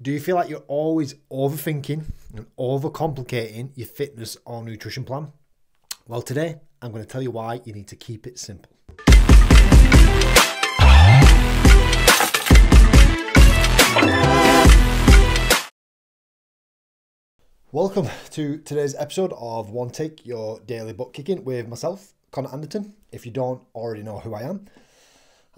Do you feel like you're always overthinking and overcomplicating your fitness or nutrition plan? Well, today I'm going to tell you why you need to keep it simple. Welcome to today's episode of One Take Your Daily Butt Kicking with myself, Connor Anderton. If you don't already know who I am,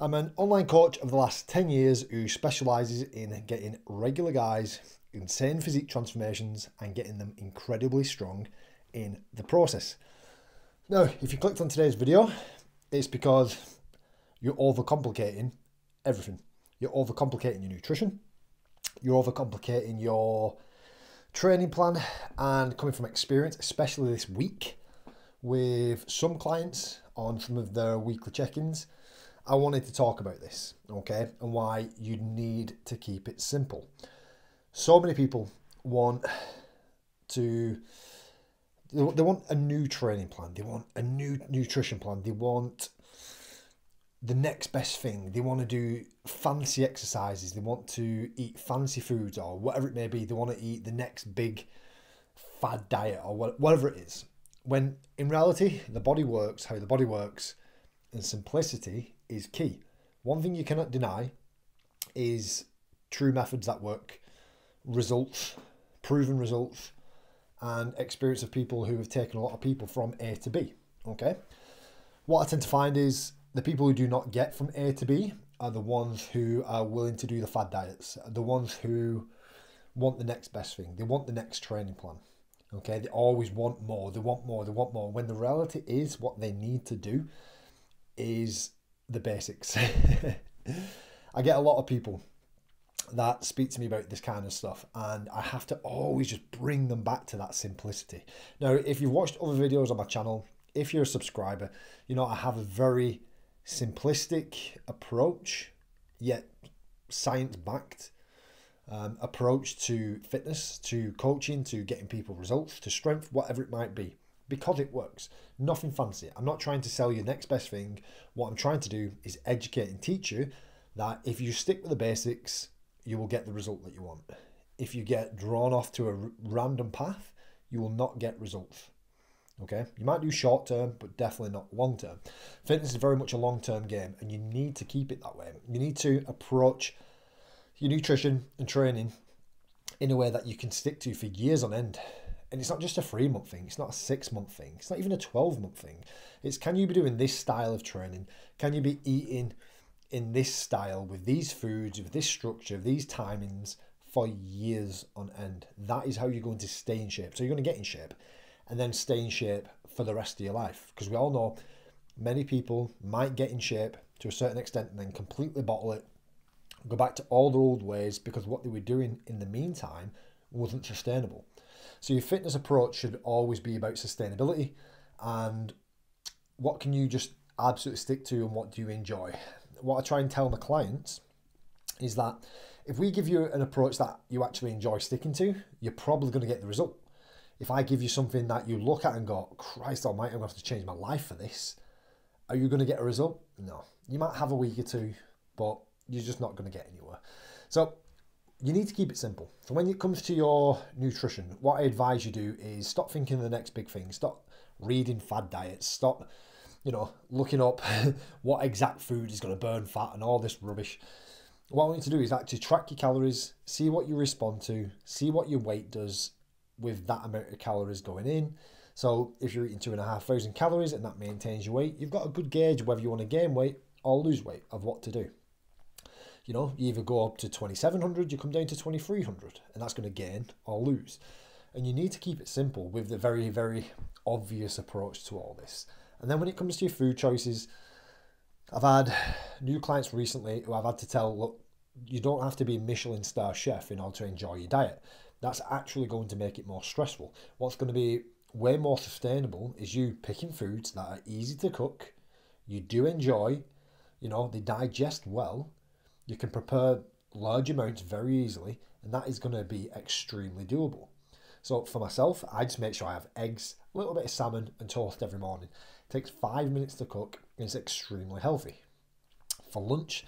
I'm an online coach of the last 10 years who specializes in getting regular guys insane physique transformations and getting them incredibly strong in the process. Now, if you clicked on today's video, it's because you're overcomplicating everything. You're overcomplicating your nutrition, you're overcomplicating your training plan, and coming from experience, especially this week, with some clients on some of their weekly check ins I wanted to talk about this, okay, and why you need to keep it simple. So many people want to they want a new training plan, they want a new nutrition plan, they want the next best thing. They want to do fancy exercises, they want to eat fancy foods or whatever it may be. They want to eat the next big fad diet or whatever it is. When in reality, the body works how the body works, and simplicity is key. One thing you cannot deny is true methods that work, results, proven results, and experience of people who have taken a lot of people from A to B. Okay. What I tend to find is the people who do not get from A to B are the ones who are willing to do the fad diets, the ones who want the next best thing, they want the next training plan. Okay, they always want more, they want more, they want more. When the reality is what they need to do is the basics. I get a lot of people that speak to me about this kind of stuff, and I have to always just bring them back to that simplicity. Now, if you've watched other videos on my channel, if you're a subscriber, you know I have a very simplistic approach, yet science backed um, approach to fitness, to coaching, to getting people results, to strength, whatever it might be because it works. Nothing fancy. I'm not trying to sell you the next best thing. What I'm trying to do is educate and teach you that if you stick with the basics, you will get the result that you want. If you get drawn off to a random path, you will not get results. Okay, you might do short term, but definitely not long term. Fitness is very much a long term game, and you need to keep it that way. You need to approach your nutrition and training in a way that you can stick to for years on end. And it's not just a three month thing, it's not a six month thing, it's not even a 12 month thing. It's can you be doing this style of training? Can you be eating in this style with these foods, with this structure, these timings for years on end? That is how you're going to stay in shape. So you're going to get in shape and then stay in shape for the rest of your life. Because we all know many people might get in shape to a certain extent and then completely bottle it, go back to all their old ways because what they were doing in the meantime wasn't sustainable. So your fitness approach should always be about sustainability and what can you just absolutely stick to and what do you enjoy. What I try and tell my clients is that if we give you an approach that you actually enjoy sticking to, you're probably going to get the result. If I give you something that you look at and go, Christ almighty, I'm going to have to change my life for this, are you going to get a result? No. You might have a week or two, but you're just not going to get anywhere. So you need to keep it simple. So when it comes to your nutrition, what I advise you do is stop thinking of the next big thing. Stop reading fad diets. Stop, you know, looking up what exact food is going to burn fat and all this rubbish. What I want you to do is actually track your calories, see what you respond to, see what your weight does with that amount of calories going in. So if you're eating two and a half thousand calories and that maintains your weight, you've got a good gauge whether you want to gain weight or lose weight of what to do you know, you either go up to 2700, you come down to 2300, and that's going to gain or lose. And you need to keep it simple with the very, very obvious approach to all this. And then when it comes to your food choices, I've had new clients recently who I've had to tell, look, you don't have to be a Michelin star chef in order to enjoy your diet. That's actually going to make it more stressful. What's going to be way more sustainable is you picking foods that are easy to cook, you do enjoy, you know, they digest well, you can prepare large amounts very easily, and that is going to be extremely doable. So for myself, I just make sure I have eggs, a little bit of salmon, and toast every morning. It takes five minutes to cook, and it's extremely healthy. For lunch,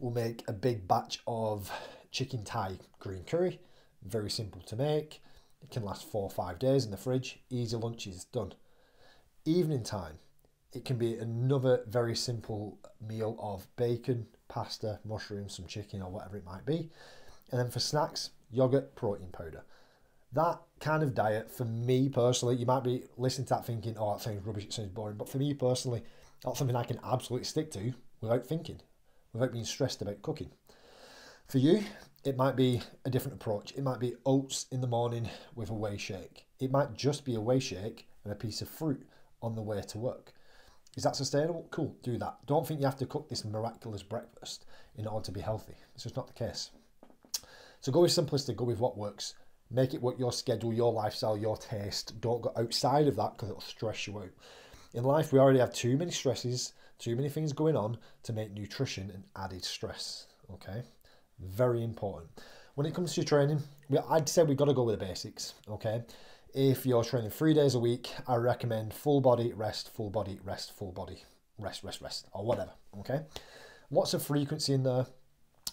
we'll make a big batch of chicken Thai green curry, very simple to make. It can last four or five days in the fridge. Easy lunch is done. Evening time, it can be another very simple meal of bacon, pasta, mushrooms, some chicken, or whatever it might be. And then for snacks, yogurt, protein powder. That kind of diet, for me personally, you might be listening to that thinking, oh, that sounds rubbish, it sounds boring. But for me personally, that's something I can absolutely stick to without thinking, without being stressed about cooking. For you, it might be a different approach. It might be oats in the morning with a whey shake. It might just be a whey shake and a piece of fruit on the way to work. Is that sustainable? Cool, do that. Don't think you have to cook this miraculous breakfast in order to be healthy. It's just not the case. So go with simplistic, go with what works. Make it work your schedule, your lifestyle, your taste. Don't go outside of that because it'll stress you out. In life, we already have too many stresses, too many things going on to make nutrition an added stress. Okay, very important. When it comes to your training, I'd say we've got to go with the basics. Okay, if you're training three days a week, I recommend full body rest, full body rest, full body rest, rest, rest, or whatever. Okay. Lots of frequency in there.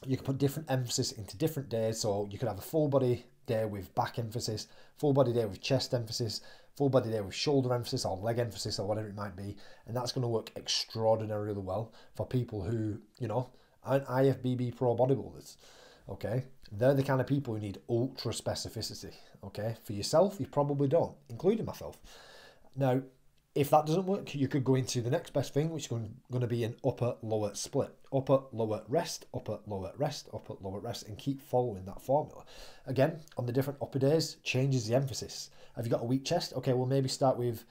You can put different emphasis into different days. So you could have a full body day with back emphasis, full body day with chest emphasis, full body day with shoulder emphasis or leg emphasis or whatever it might be. And that's going to work extraordinarily well for people who, you know, aren't IFBB pro bodybuilders. Okay. They're the kind of people who need ultra specificity. Okay, for yourself, you probably don't, including myself. Now, if that doesn't work, you could go into the next best thing, which is going, to be an upper lower split. Upper lower rest, upper lower rest, upper lower rest, and keep following that formula. Again, on the different upper days, changes the emphasis. Have you got a weak chest? Okay, well, maybe start with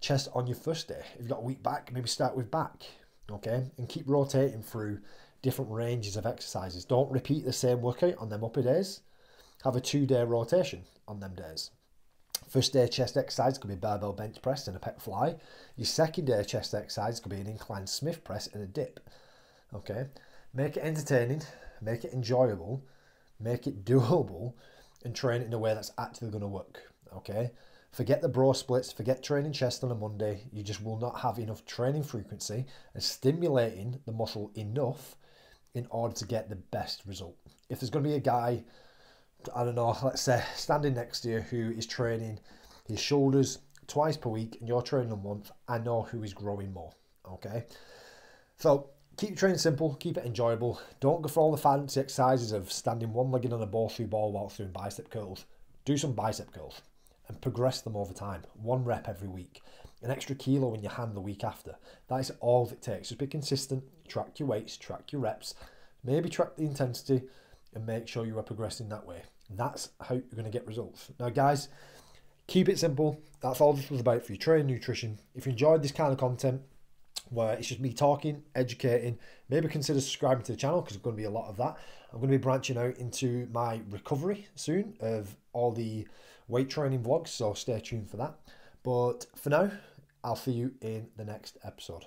chest on your first day. If you've got a weak back, maybe start with back. Okay, and keep rotating through different ranges of exercises. Don't repeat the same workout on them upper days. Have a two day rotation on them days. First day chest exercise could be barbell bench press and a pec fly. Your second day chest exercise could be an incline Smith press and a dip. Okay, make it entertaining, make it enjoyable, make it doable, and train it in a way that's actually going to work. Okay, forget the bro splits, forget training chest on a Monday. You just will not have enough training frequency and stimulating the muscle enough in order to get the best result. If there's going to be a guy I don't know, let's say standing next to you who is training his shoulders twice per week and you're training a month, I know who is growing more. Okay. So keep training simple, keep it enjoyable. Don't go for all the fancy exercises of standing one legged on a ball through ball while doing bicep curls. Do some bicep curls and progress them over time. One rep every week. An extra kilo in your hand the week after. That is all it takes. Just be consistent, track your weights, track your reps, maybe track the intensity and make sure you are progressing that way. That's how you're going to get results. Now, guys, keep it simple. That's all this was about for your training nutrition. If you enjoyed this kind of content, where it's just me talking, educating, maybe consider subscribing to the channel because there's going to be a lot of that. I'm going to be branching out into my recovery soon of all the weight training vlogs, so stay tuned for that. But for now, I'll see you in the next episode.